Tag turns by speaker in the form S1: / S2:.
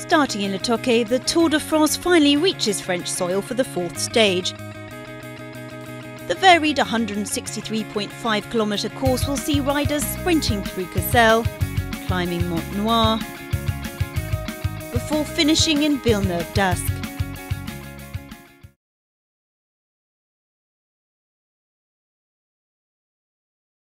S1: Starting in Le the Tour de France finally reaches French soil for the fourth stage. The varied 163.5 kilometre course will see riders sprinting through Cassel, climbing Mont Noir, before finishing in Villeneuve d'Ascq.